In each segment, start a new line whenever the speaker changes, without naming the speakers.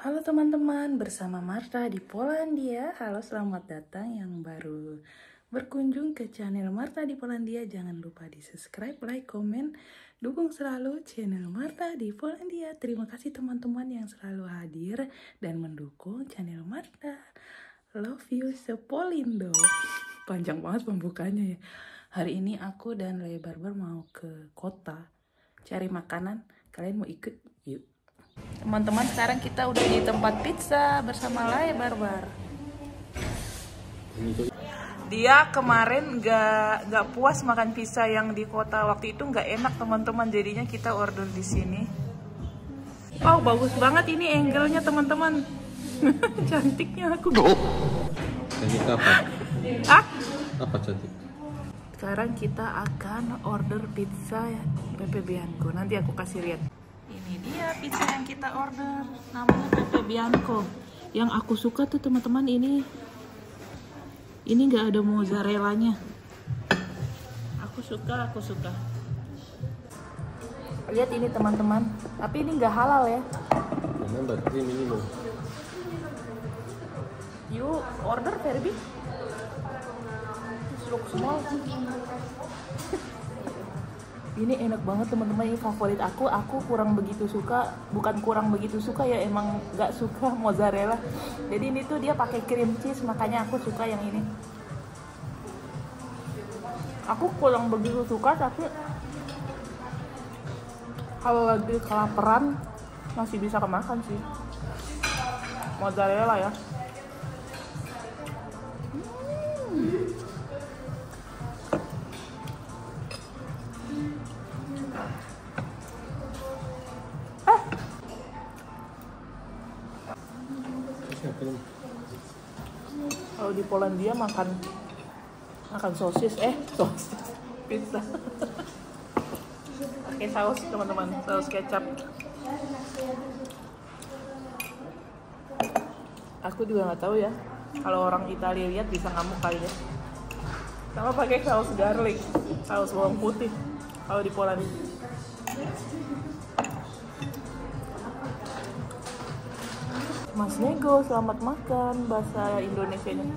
Halo teman-teman, bersama Marta di Polandia. Halo, selamat datang yang baru berkunjung ke channel Marta di Polandia. Jangan lupa di subscribe, like, komen, dukung selalu channel Marta di Polandia. Terima kasih teman-teman yang selalu hadir dan mendukung channel Marta. Love you sepolindo. Panjang banget pembukanya ya. Hari ini aku dan Lea Barber mau ke kota cari makanan. Kalian mau ikut? Teman-teman, sekarang kita udah di tempat pizza bersama Lea Barbar. Dia kemarin gak, gak puas makan pizza yang di kota waktu itu gak enak teman-teman, jadinya kita order di sini. Oh bagus banget ini angle-nya teman-teman. Cantiknya aku.
Cantik apa?
Ah,
Apa cantik?
sekarang kita akan order pizza ya Pepe Bianco. Nanti aku kasih lihat. Dia pizza yang kita order. Namanya Pepe Bianco. Yang aku suka tuh teman-teman ini ini nggak ada mozzarellanya. Aku suka, aku suka. Lihat ini teman-teman. Tapi ini nggak halal ya.
Remember, three minimum.
You order Ferbi? Look small. Ini enak banget teman-teman ini favorit aku. Aku kurang begitu suka, bukan kurang begitu suka ya emang nggak suka mozzarella. Jadi ini tuh dia pakai cream cheese makanya aku suka yang ini. Aku kurang begitu suka tapi kalau lagi kelaparan masih bisa kemakan sih. Mozzarella ya. Polandia makan makan sosis eh sosis pizza. Pakai saus teman-teman, saus kecap. Aku juga nggak tahu ya. Kalau orang Italia lihat bisa ngamuk kali ya. Sama pakai saus garlic, saus bawang putih. Kalau di Polandia. Mas Nego, selamat makan bahasa Indonesia nya.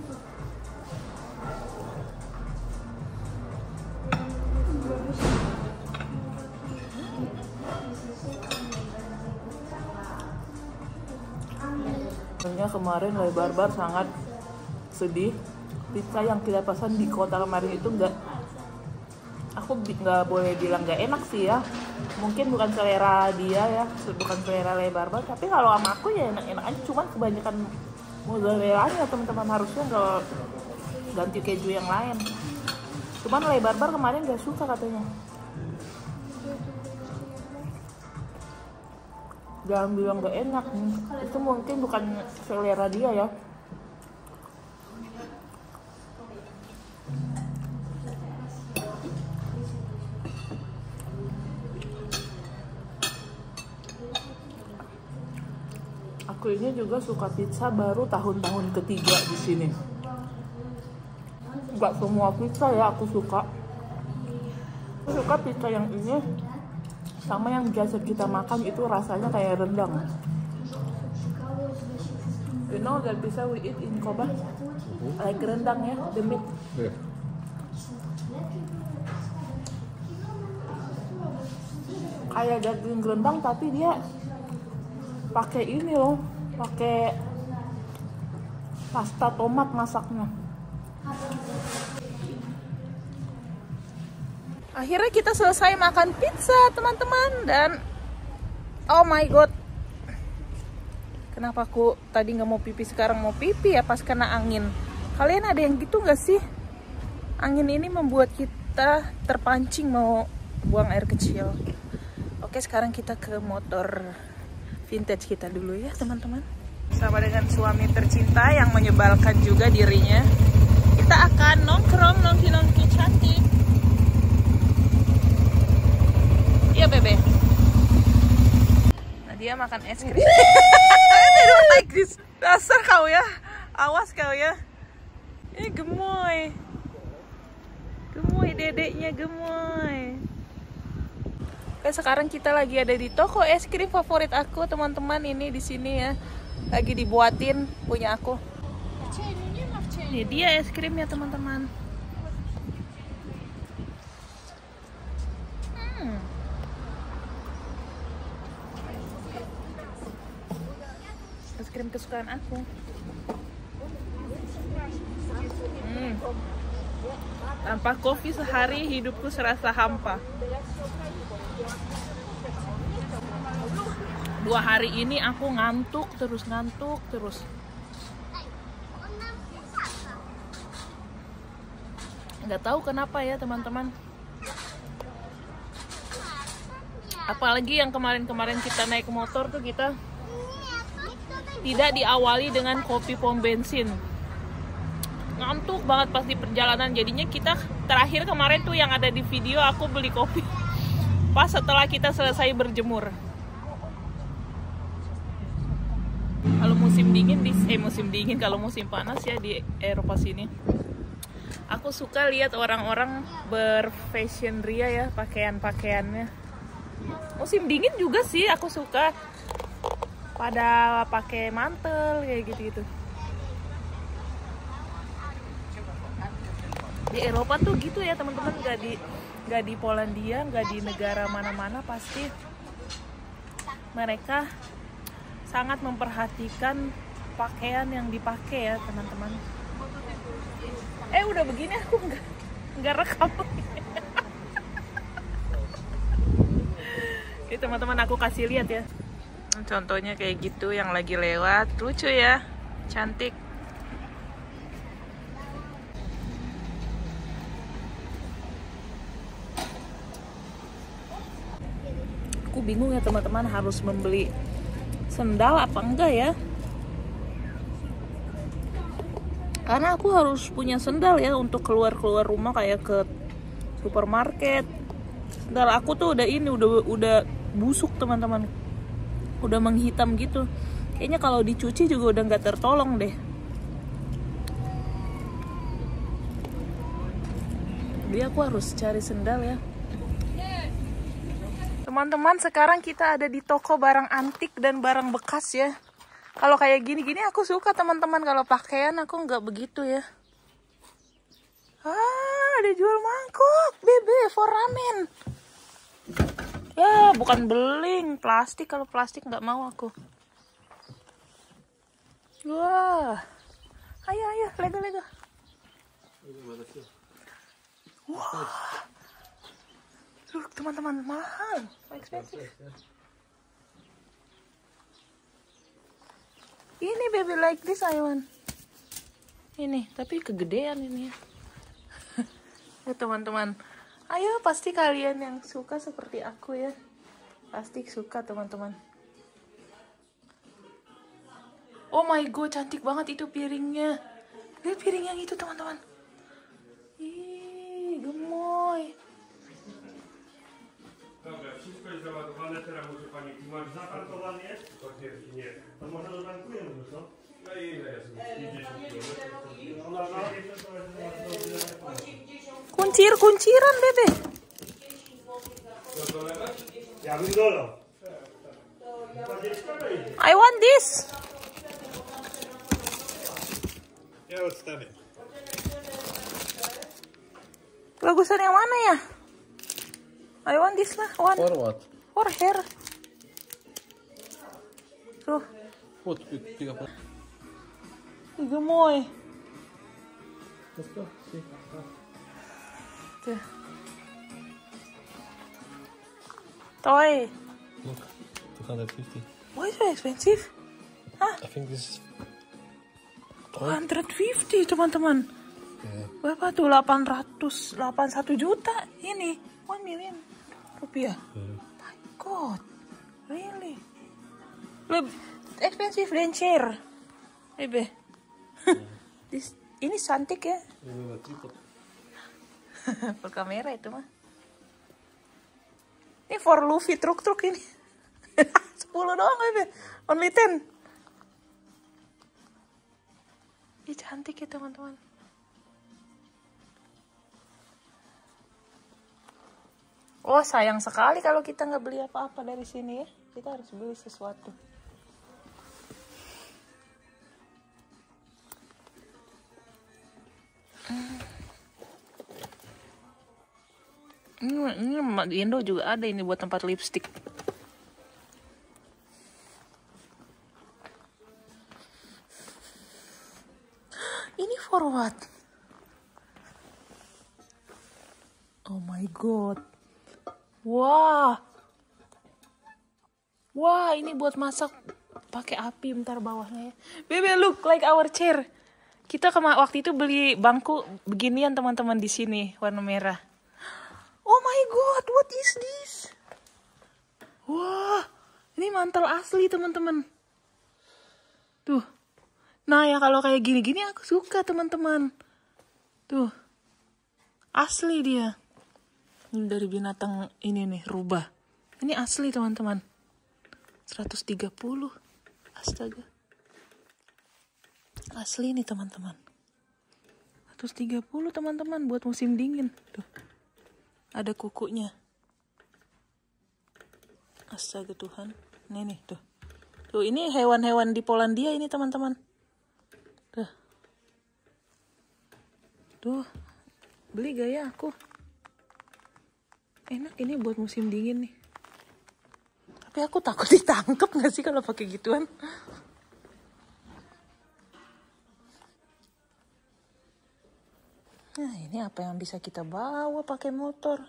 Sebenarnya kemarin Lay Barbar sangat sedih. Pizza yang kita pesan di kota kemarin itu enggak aku nggak boleh bilang nggak enak sih ya mungkin bukan selera dia ya bukan selera Lea Barbar tapi kalau sama aku ya enak-enak aja. Cuman kebanyakan mozzarella teman-teman harusnya nggak ganti keju yang lain. Cuman Lea Barbar kemarin nggak suka katanya. Jangan bilang nggak enak itu mungkin bukan selera dia ya Juga suka pizza baru tahun-tahun ketiga di sini. Gak semua pizza ya aku suka. Aku suka pizza yang ini sama yang biasa kita makan itu rasanya kayak rendang. You know that pizza we eat in Koba? Like rendang ya, the meat.
Yeah.
Kayak daging rendang tapi dia pakai ini loh, pakai pasta tomat masaknya. Akhirnya kita selesai makan pizza, teman-teman, dan oh my god, kenapa aku tadi nggak mau pipi sekarang mau pipi ya pas kena angin? Kalian ada yang gitu nggak sih? Angin ini membuat kita terpancing mau buang air kecil. Oke, sekarang kita ke motor vintage kita dulu ya teman-teman. Sama dengan suami tercinta yang menyebalkan juga dirinya. Kita akan nongkrong nongki nongki cantik. Iya bebe. Nah dia makan es krim. I don't like this dasar kau ya. Awas kau ya. Ini gemoy. Gemoy dedeknya gemoy Oke, sekarang kita lagi ada di toko es krim favorit aku, teman-teman. Ini di sini ya. lagi dibuatin punya aku. Ini dia es krimnya teman-teman. Hmm. Es krim kesukaan aku. Hmm. Tanpa kopi sehari hidupku serasa hampa. Dua hari ini aku ngantuk terus ngantuk terus. Nggak tahu kenapa ya teman-teman. Apalagi yang kemarin-kemarin kita naik motor tuh kita tidak diawali dengan kopi pom bensin ngantuk banget pas di perjalanan jadinya kita terakhir kemarin tuh yang ada di video aku beli kopi pas setelah kita selesai berjemur kalau musim dingin di eh musim dingin kalau musim panas ya di Eropa sini. Aku suka lihat orang-orang berfashion ria ya pakaian-pakaiannya. Musim dingin juga sih aku suka. Pada pakai mantel kayak gitu-gitu. Di Eropa tuh gitu ya teman-teman. Nggak di nggak di Polandia nggak di negara mana-mana pasti mereka sangat memperhatikan pakaian yang dipakai ya teman-teman. Eh udah begini aku nggak nggak rekam. Ini teman-teman aku kasih lihat ya. Contohnya kayak gitu yang lagi lewat. Lucu ya. Cantik. Aku bingung ya teman-teman harus membeli sendal apa enggak ya? Karena aku harus punya sendal ya untuk keluar-keluar rumah kayak ke supermarket. Sendal aku tuh udah ini udah udah busuk teman-teman. Udah menghitam gitu. Kayaknya kalau dicuci juga udah nggak tertolong deh. Jadi aku harus cari sendal ya teman-teman sekarang kita ada di toko barang antik dan barang bekas ya. Kalau kayak gini-gini aku suka teman-teman. Kalau pakaian aku nggak begitu ya. Ah ada jual mangkok. Bebe for ramen. Ya bukan beling. Plastik. Kalau plastik nggak mau aku. Wah. Ayo ayo. Lego lego. Wah Look, teman-teman, mahal. So. Ini baby like this I want. Ini, tapi kegedean ini ya. ya teman-teman. Ayo, pasti kalian yang suka seperti aku ya. Pasti suka teman-teman. Oh my god, cantik banget itu piringnya. Lihat piring yang itu teman-teman. Ih, gemoy.
Załadowane, teraz muszę pani tłumaczyć. Zaparkowany jest? Potwierdzi, nie. To może dotankujemy, no co? No i ile jest? 50 km. No, no.
Kuncir, kunciran bebe.
Ja bym dolał.
I want this.
Ja odstawię.
Bagusan yang mana ya? I want this lah, one
For what?
For hair. Tuh,
What? Pick, pick up.
gemoy.
Let's go. See.
Tuh. Toy.
Look, 250.
Why so expensive? Hah?
I think this is
250 teman-teman.
yeah.
Berapa tuh? 800, 81 juta ini. 1 million rupiah. My God, really? Lebih expensive than chair. Bebe. This, ini cantik ya.
uh, tripod.
Per kamera itu mah. Ini for Luffy truk-truk ini. 10 doang bebe. Only 10. Ih cantik ya teman-teman. oh sayang sekali kalau kita nggak beli apa-apa dari sini ya. Kita harus beli sesuatu. Hmm. Ini, ini di Indo juga ada ini buat tempat lipstick. Ini for what? Oh my god. Wah. Wah, ini buat masak pakai api bentar bawahnya ya. Baby look like our chair. Kita kema waktu itu beli bangku beginian teman-teman di sini warna merah. Oh my god, what is this? Wah, ini mantel asli teman-teman. Tuh. Nah ya kalau kayak gini-gini aku suka teman-teman. Tuh. Asli dia. Dari binatang ini nih, rubah. Ini asli teman-teman. 130. Astaga. Asli nih teman-teman. 130 teman-teman buat musim dingin. Tuh. Ada kukunya. Astaga Tuhan. Ini nih tuh. Tuh ini hewan-hewan di Polandia ini teman-teman. Tuh. Tuh. Beli gaya aku. Enak ini buat musim dingin nih. Tapi aku takut ditangkap gak sih kalau pakai gituan? Nah, ini apa yang bisa kita bawa pakai motor?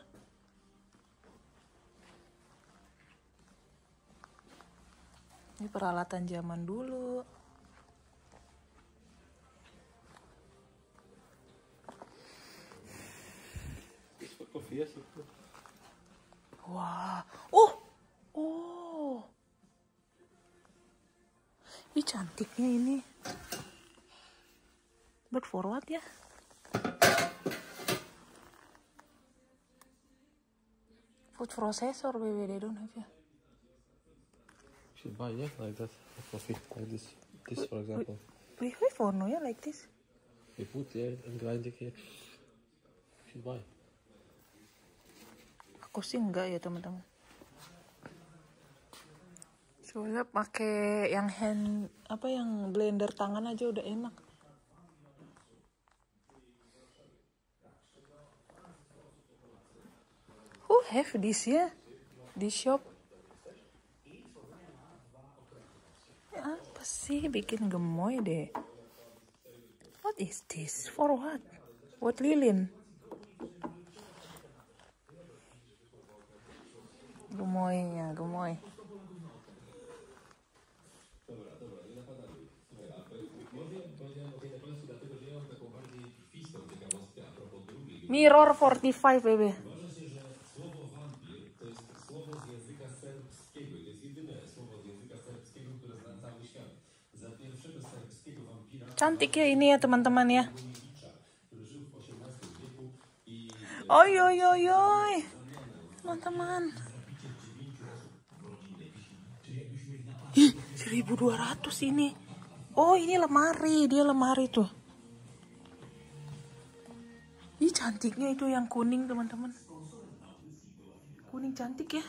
Ini peralatan zaman dulu.
Is voor koffie, yes?
Wah, oh, oh, ini cantiknya ini. But for what ya? Food processor, baby, they don't have ya.
Should buy, yeah, like that. A coffee, like this. This, for example.
We have forno ya like this.
You put here and grind it here. Should buy.
Aku sih enggak ya teman-teman. Soalnya pakai yang hand apa yang blender tangan aja udah enak. Have this ya? Di shop. Ya apa sih bikin gemoy deh. What is this? For what? What lilin? Gemoynya, gemoy. Mirror 45, baby. Cantik ya ini ya teman-teman ya. Oi oi oi oi. Teman-teman. Ih, 1200 ini. Oh, ini lemari, dia lemari tuh. Ih, cantiknya itu yang kuning, teman-teman. Kuning cantik ya.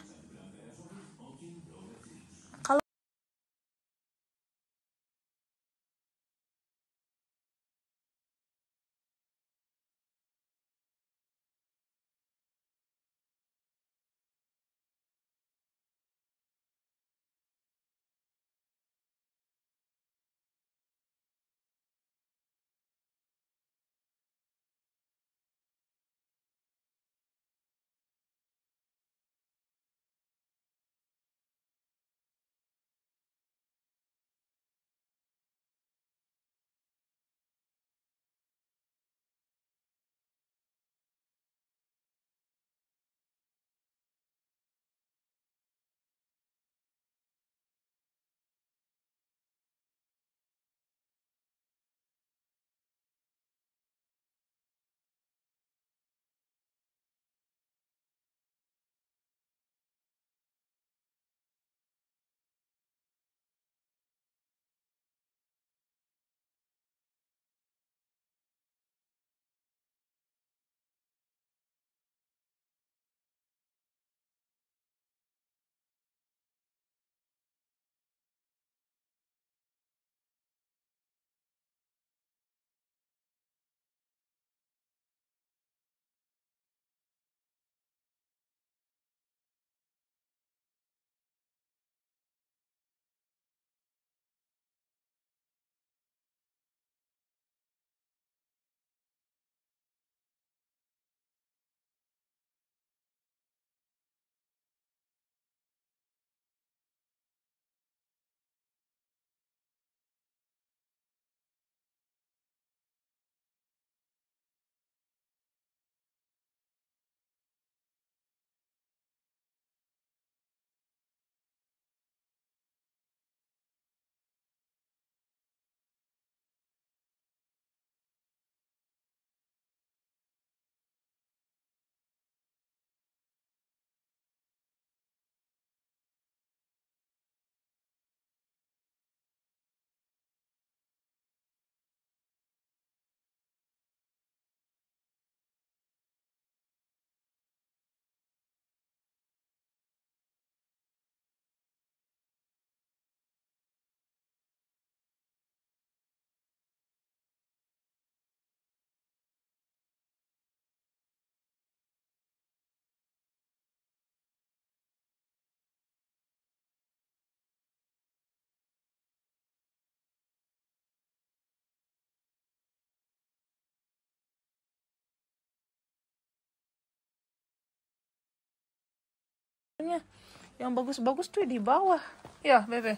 Yang bagus-bagus tuh di bawah. Ya, Bebe.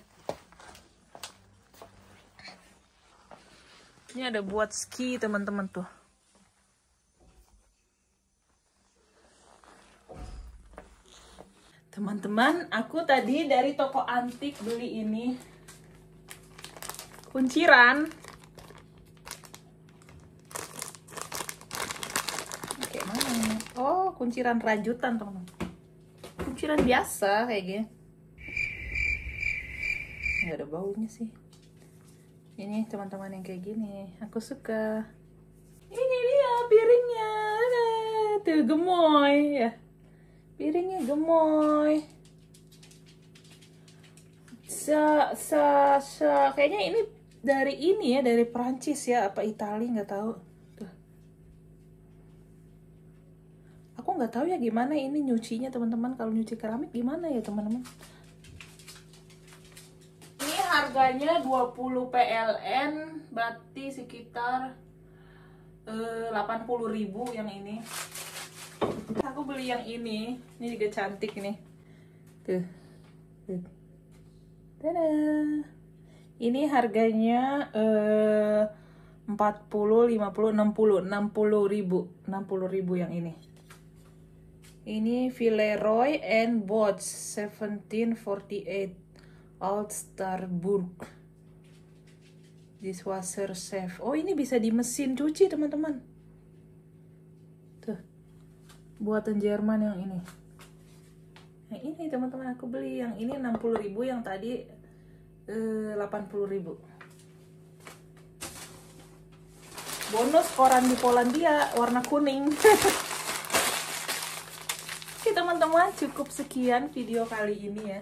Ini ada buat ski teman-teman tuh. Teman-teman, aku tadi dari toko antik beli ini. Kunciran. Kayak mana ini? Oh, kunciran rajutan, teman-teman. Kunciran biasa kayak gini. Nggak ada baunya sih. Ini teman-teman yang kayak gini. Aku suka. Ini dia piringnya. Tuh gemoy ya piringnya gemoy sa sa sa kayaknya ini dari ini ya dari Prancis ya apa Italia nggak tahu tuh nggak tahu ya gimana ini nyucinya teman-teman. Kalau nyuci keramik gimana ya teman-teman? Ini harganya 20 PLN berarti sekitar eh, 80.000 yang ini. Aku beli yang ini. Ini juga cantik nih tuh. Tuh. Tada. ini harganya eh, 40 50 60 60 ribu. 60 ribu yang ini ini Villeroy and Bosch 1748 Old Starburg. Dishwasher safe oh ini bisa di mesin cuci teman-teman. Tuh buatan Jerman yang ini. Yang ini teman-teman aku beli. Yang ini 60.000 yang tadi eh, 80.000 bonus koran di Polandia warna kuning oke teman-teman cukup sekian video kali ini ya.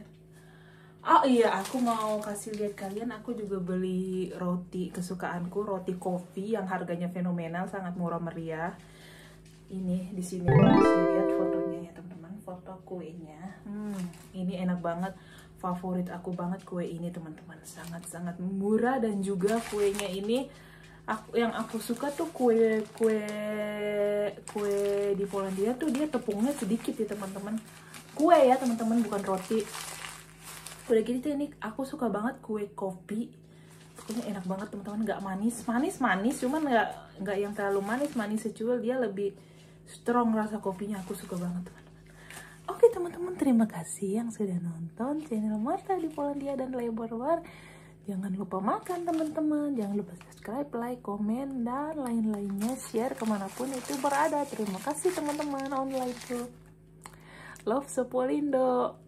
Oh iya, aku mau kasih lihat kalian, aku juga beli roti kesukaanku, roti kopi yang harganya fenomenal, sangat murah meriah. Ini di sini bisa lihat fotonya ya teman-teman foto kuenya. Hmm, ini enak banget favorit aku banget kue ini teman-teman. Sangat-sangat murah dan juga kuenya ini aku yang aku suka tuh kue kue kue di Polandia tuh dia tepungnya sedikit ya teman-teman. Kue ya teman-teman bukan roti. Udah gini tuh ini aku suka banget kue kopi. Pokoknya enak banget teman-teman. Nggak manis. Manis manis cuman nggak nggak yang terlalu manis manis secuil. Dia lebih strong rasa kopinya. Aku suka banget teman-teman. Oke teman-teman terima kasih yang sudah nonton channel Marta di Polandia dan Lebar Bar jangan lupa makan teman-teman. Jangan lupa subscribe like komen dan lain-lainnya. Share ke mana pun itu berada. Terima kasih teman-teman. Online tuh love Sepolindo